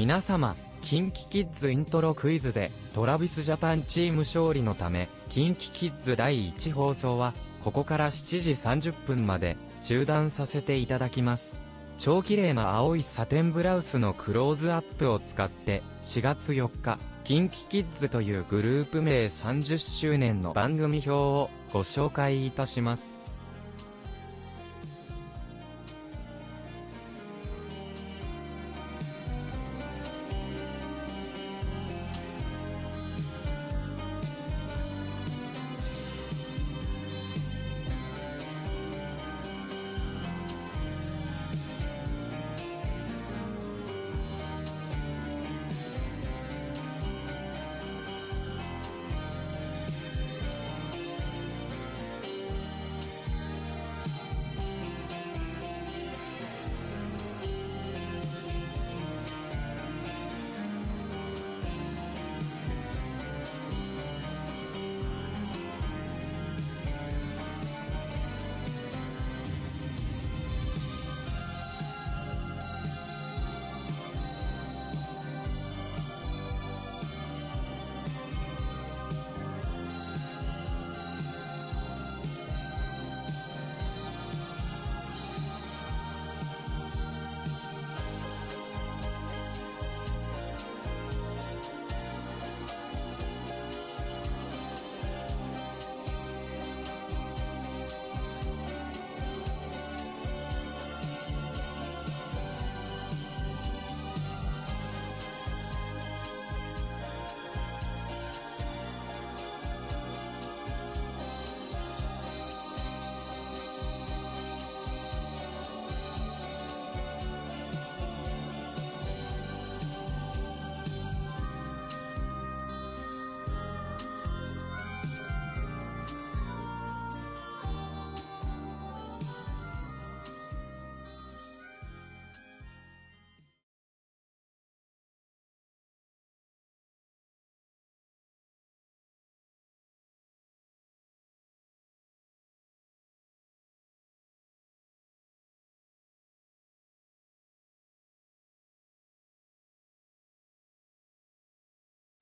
皆様、キンキキッズイントロクイズで、トラビスジャパンチーム勝利のため、キンキキッズ第1放送は、ここから7時30分まで、中断させていただきます。超綺麗な青いサテンブラウスのクローズアップを使って、4月4日、キンキキッズというグループ名30周年の番組表をご紹介いたします。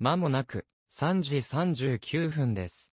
まもなく、3時39分です。